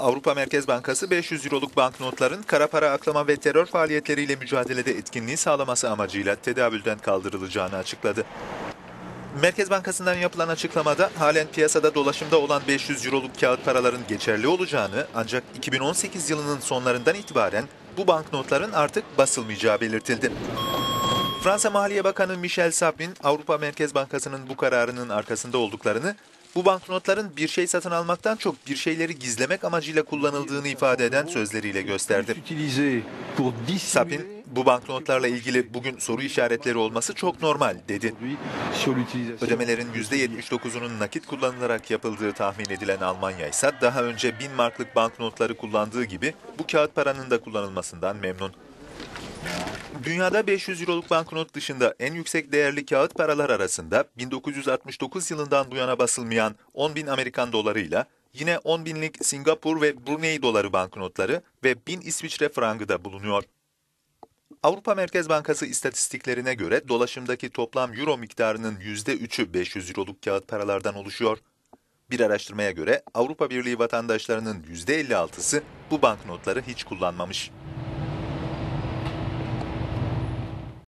Avrupa Merkez Bankası 500 euroluk banknotların kara para aklama ve terör faaliyetleriyle mücadelede etkinliği sağlaması amacıyla tedavülden kaldırılacağını açıkladı. Merkez Bankası'ndan yapılan açıklamada halen piyasada dolaşımda olan 500 euroluk kağıt paraların geçerli olacağını ancak 2018 yılının sonlarından itibaren bu banknotların artık basılmayacağı belirtildi. Fransa Maliye Bakanı Michel Sapin, Avrupa Merkez Bankası'nın bu kararının arkasında olduklarını, bu banknotların bir şey satın almaktan çok bir şeyleri gizlemek amacıyla kullanıldığını ifade eden sözleriyle gösterdi. Sapin, bu banknotlarla ilgili bugün soru işaretleri olması çok normal dedi. Ödemelerin %79'unun nakit kullanılarak yapıldığı tahmin edilen Almanya ise daha önce 1000 marklık banknotları kullandığı gibi bu kağıt paranın da kullanılmasından memnun. Dünyada 500 euroluk banknot dışında en yüksek değerli kağıt paralar arasında 1969 yılından bu yana basılmayan 10 bin Amerikan dolarıyla yine 10 binlik Singapur ve Brunei doları banknotları ve 1000 İsviçre frangı da bulunuyor. Avrupa Merkez Bankası istatistiklerine göre dolaşımdaki toplam euro miktarının %3'ü 500 euroluk kağıt paralardan oluşuyor. Bir araştırmaya göre Avrupa Birliği vatandaşlarının %56'sı bu banknotları hiç kullanmamış.